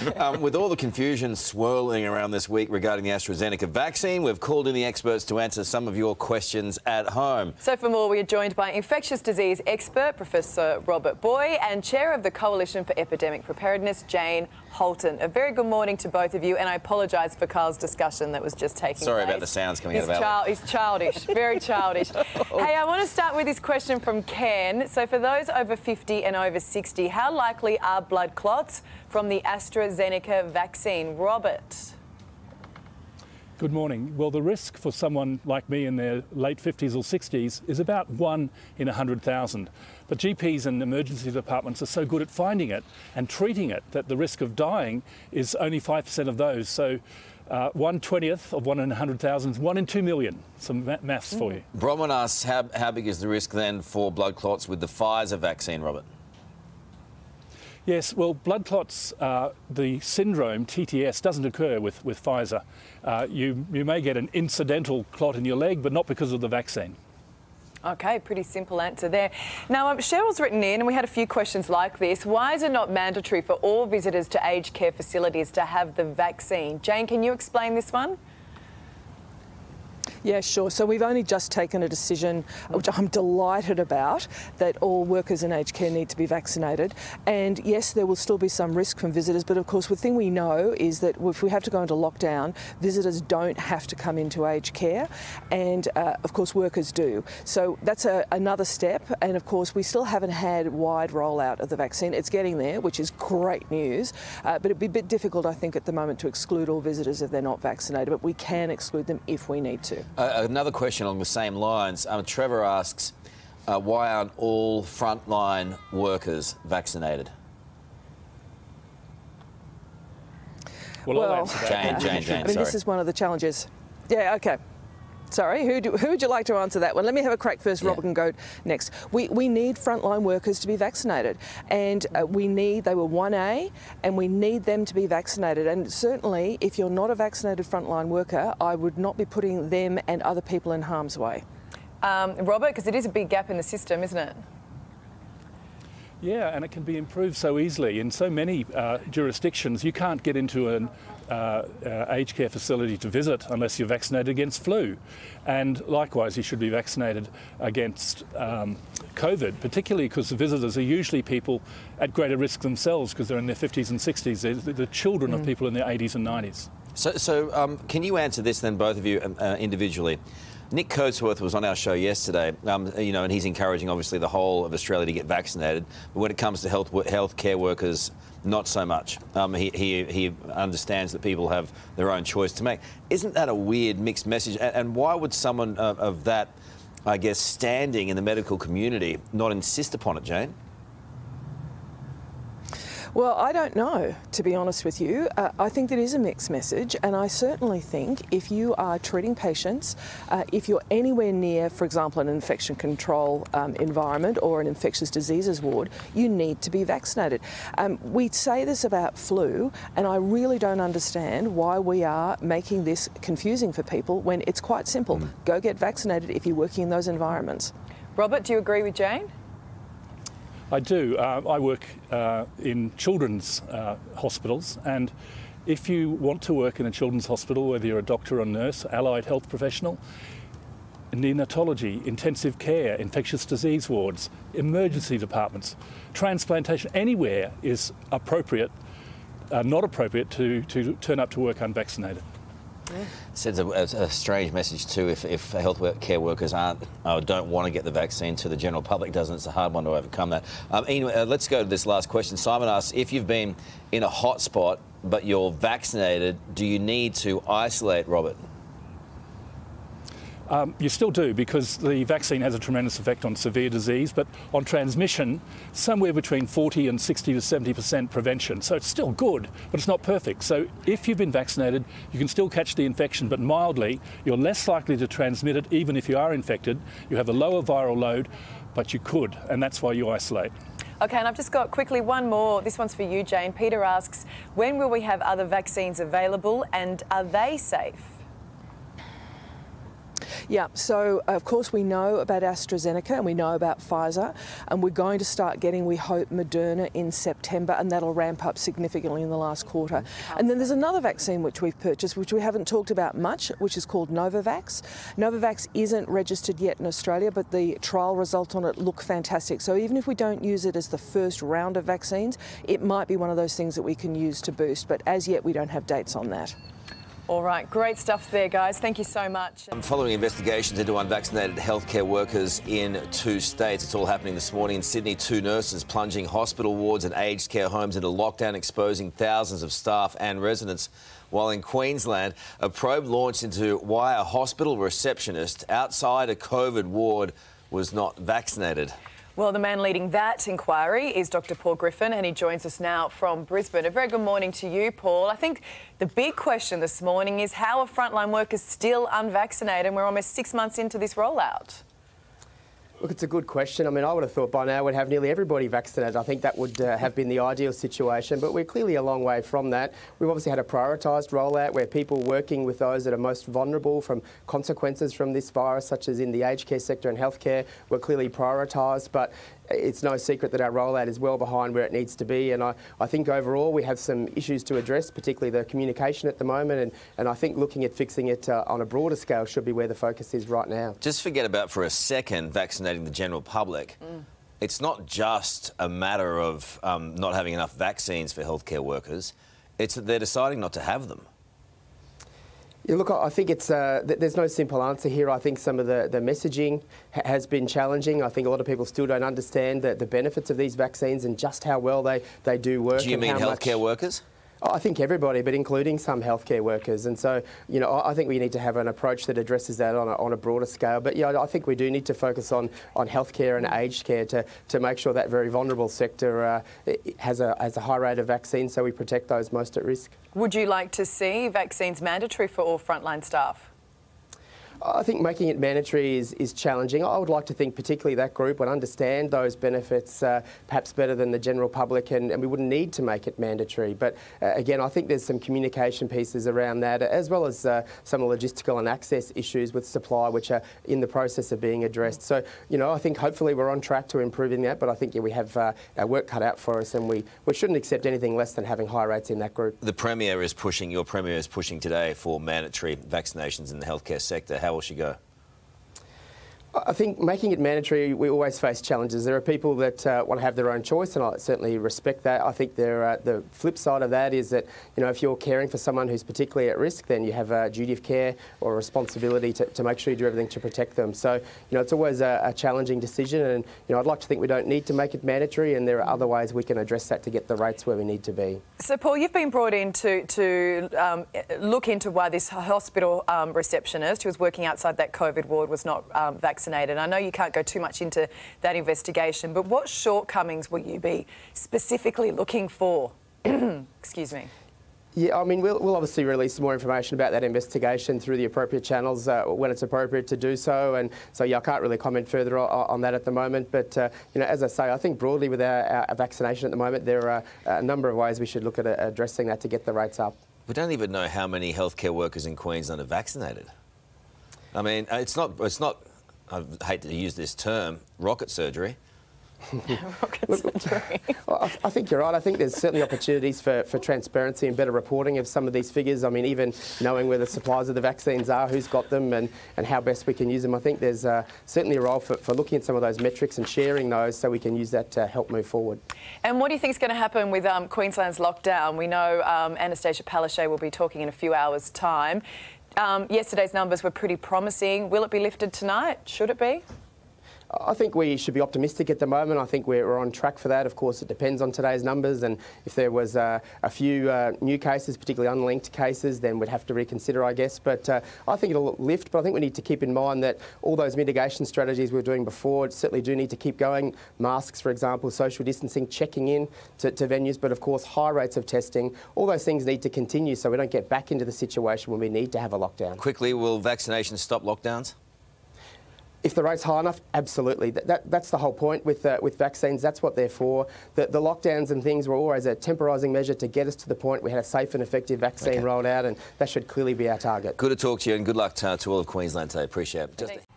Um, with all the confusion swirling around this week regarding the AstraZeneca vaccine, we've called in the experts to answer some of your questions at home. So for more, we are joined by infectious disease expert Professor Robert Booy and chair of the Coalition for Epidemic Preparedness, Jane Halton. A very good morning to both of you, and I apologise for Karl's discussion that was just taking Sorry place. about the sounds coming he's out of child, He's childish, very childish. Hey, I want to start with this question from Ken. So for those over 50 and over 60, how likely are blood clots from the AstraZeneca vaccine? Robert. Good morning. Well, the risk for someone like me in their late 50s or 60s is about one in 100,000. But GPs and emergency departments are so good at finding it and treating it that the risk of dying is only 5% of those. So uh, one twentieth of one in 100,000 is one in two million. Some ma- maths for you. Bronwyn asks, how, how big is the risk then for blood clots with the Pfizer vaccine, Robert? Yes, well, blood clots, uh, the syndrome, TTS, doesn't occur with, with Pfizer. Uh, you, you may get an incidental clot in your leg, but not because of the vaccine. Okay, pretty simple answer there. Now, um, Cheryl's written in, and we had a few questions like this. Why is it not mandatory for all visitors to aged care facilities to have the vaccine? Jane, can you explain this one? Yeah, sure. So we've only just taken a decision, which I'm delighted about, that all workers in aged care need to be vaccinated. And yes, there will still be some risk from visitors, but of course, the thing we know is that if we have to go into lockdown, visitors don't have to come into aged care, and uh, of course, workers do. So that's a, another step. And of course, we still haven't had wide rollout of the vaccine. It's getting there, which is great news, uh, but it'd be a bit difficult, I think, at the moment to exclude all visitors if they're not vaccinated. But we can exclude them if we need to. Uh, another question along the same lines. Um, Trevor asks, uh, why aren't all frontline workers vaccinated? Well, I'll Well, answer that. Jane, Jane, Jane, I mean, sorry. this is one of the challenges. Yeah, okay. Sorry, who, do, who would you like to answer that one? Let me have a crack first. Robert can go next. We, we need frontline workers to be vaccinated, and uh, we need, they were 1A, and we need them to be vaccinated. And certainly, if you're not a vaccinated frontline worker, I would not be putting them and other people in harm's way. Um, Robert, because it is a big gap in the system, isn't it? Yeah, and it can be improved so easily. In so many uh, jurisdictions, you can't get into an uh, uh, aged care facility to visit unless you're vaccinated against flu. And likewise, you should be vaccinated against um, COVID, particularly because the visitors are usually people at greater risk themselves because they're in their 50s and 60s. They're the children of people in their 80s and 90s. So, so um, can you answer this then, both of you um, uh, individually? Nick Coatsworth was on our show yesterday, um, you know, and he's encouraging obviously the whole of Australia to get vaccinated. But when it comes to health healthcare workers, not so much. Um, he, he, he understands that people have their own choice to make. Isn't that a weird mixed message? And, and why would someone of that, I guess, standing in the medical community not insist upon it, Jane? Well, I don't know, to be honest with you. Uh, I think that is a mixed message, and I certainly think if you are treating patients, uh, if you're anywhere near, for example, an infection control um, environment or an infectious diseases ward, you need to be vaccinated. Um, we say this about flu, and I really don't understand why we are making this confusing for people when it's quite simple. Go get vaccinated if you're working in those environments. Robert, do you agree with Jane? I do. Uh, I work uh, in children's uh, hospitals, and if you want to work in a children's hospital, whether you're a doctor or nurse, allied health professional, neonatology, intensive care, infectious disease wards, emergency departments, transplantation, anywhere is appropriate, uh, not appropriate to, to turn up to work unvaccinated. Sends a, a, strange message too if, if health care workers aren't uh, don't want to get the vaccine to the general public doesn't it's a hard one to overcome that. Um, anyway uh, let's go to this last question. Simon asks if you've been in a hot spot but you're vaccinated do you need to isolate robert Um, you still do because the vaccine has a tremendous effect on severe disease, but on transmission, somewhere between 40 and 60 to 70 percent prevention. So it's still good, but it's not perfect. So if you've been vaccinated, you can still catch the infection, but mildly. You're less likely to transmit it, even if you are infected. You have a lower viral load, but you could, and that's why you isolate. Okay, and I've just got quickly one more. This one's for you, Jane. Peter asks, when will we have other vaccines available and are they safe? Yeah, so uh, of course we know about AstraZeneca and we know about Pfizer, and we're going to start getting, we hope, Moderna in September, and that'll ramp up significantly in the last quarter. And then there's another vaccine which we've purchased, which we haven't talked about much, which is called Novavax. Novavax isn't registered yet in Australia, but the trial results on it look fantastic. So even if we don't use it as the first round of vaccines, it might be one of those things that we can use to boost. But as yet, we don't have dates on that. All right, great stuff there, guys. Thank you so much. I'm Following investigations into unvaccinated healthcare workers in two states, it's all happening this morning in Sydney. Two nurses plunging hospital wards and aged care homes into lockdown, exposing thousands of staff and residents. While in Queensland, a probe launched into why a hospital receptionist outside a COVID ward was not vaccinated. Well, the man leading that inquiry is Dr. Paul Griffin, and he joins us now from Brisbane. A very good morning to you, Paul. I think the big question this morning is how are frontline workers still unvaccinated? And we're almost six months into this rollout. Look, it's a good question. I mean, I would have thought by now we'd have nearly everybody vaccinated. I think that would uh, have been the ideal situation, but we're clearly a long way from that. We've obviously had a prioritised rollout where people working with those that are most vulnerable from consequences from this virus, such as in the aged care sector and healthcare, were clearly prioritised. But it's no secret that our rollout is well behind where it needs to be. And I, I think overall we have some issues to address, particularly the communication at the moment. And, and I think looking at fixing it uh, on a broader scale should be where the focus is right now. Just forget about for a second vaccinating the general public. Mm. It's not just a matter of um, not having enough vaccines for healthcare workers, it's that they're deciding not to have them. Yeah, look, I think it's uh, there's no simple answer here. I think some of the, the messaging ha has been challenging. I think a lot of people still don't understand the, the benefits of these vaccines and just how well they, they do work. Do you mean healthcare much... workers? I think everybody, but including some healthcare workers. And so, you know, I think we need to have an approach that addresses that on a, on a broader scale. But yeah, I think we do need to focus on, on healthcare and aged care to, to make sure that very vulnerable sector uh, has, a, has a high rate of vaccine so we protect those most at risk. Would you like to see vaccines mandatory for all frontline staff? I think making it mandatory is, is challenging. I would like to think particularly that group would understand those benefits uh, perhaps better than the general public and, and, we wouldn't need to make it mandatory. But uh, again, I think there's some communication pieces around that as well as uh, some logistical and access issues with supply which are in the process of being addressed. So, you know, I think hopefully we're on track to improving that, but I think yeah, we have uh, our work cut out for us and we, we shouldn't accept anything less than having high rates in that group. The Premier is pushing, your Premier is pushing today for mandatory vaccinations in the healthcare sector. How how will she go? I think making it mandatory, we always face challenges. There are people that uh, want to have their own choice, and I certainly respect that. I think there, uh, the flip side of that is that, you know, if you're caring for someone who's particularly at risk, then you have a duty of care or a responsibility to, to make sure you do everything to protect them. So, you know, it's always a, a, challenging decision, and, you know, I'd like to think we don't need to make it mandatory, and there are other ways we can address that to get the rates where we need to be. So, Paul, you've been brought in to, to um, look into why this hospital um, receptionist who was working outside that COVID ward was not um, vaccinated vaccinated. I know you can't go too much into that investigation, but what shortcomings will you be specifically looking for? Excuse me. Yeah, I mean, we'll, we'll, obviously release more information about that investigation through the appropriate channels uh, when it's appropriate to do so. And so, yeah, I can't really comment further on, on that at the moment. But, uh, you know, as I say, I think broadly with our, our, vaccination at the moment, there are a number of ways we should look at uh, addressing that to get the rates up. We don't even know how many healthcare workers in Queensland are vaccinated. I mean, it's not, it's not I hate to use this term, rocket surgery. rocket surgery. well, I, think you're right. I think there's certainly opportunities for, for transparency and better reporting of some of these figures. I mean, even knowing where the suppliers of the vaccines are, who's got them, and, and how best we can use them. I think there's uh, certainly a role for, for looking at some of those metrics and sharing those so we can use that to help move forward. And what do you think is going to happen with um, Queensland's lockdown? We know um, Annastacia Palaszczuk will be talking in a few hours' time. Um, yesterday's numbers were pretty promising. Will it be lifted tonight? Should it be? I think we should be optimistic at the moment. I think we're on track for that. Of course, it depends on today's numbers, and if there was uh, a few uh, new cases, particularly unlinked cases, then we'd have to reconsider, I guess. But uh, I think it'll lift. But I think we need to keep in mind that all those mitigation strategies we were doing before certainly do need to keep going. Masks, for example, social distancing, checking in to, to venues, but of course, high rates of testing. All those things need to continue so we don't get back into the situation when we need to have a lockdown. Quickly, will vaccinations stop lockdowns? If the rate's high enough, absolutely. That, that, that's the whole point with uh, with vaccines. That's what they're for. The, the lockdowns and things were always a temporising measure to get us to the point we had a safe and effective vaccine Okay. rolled out, and that should clearly be our target. Good to talk to you and good luck to, to all of Queensland today. Appreciate it. Just-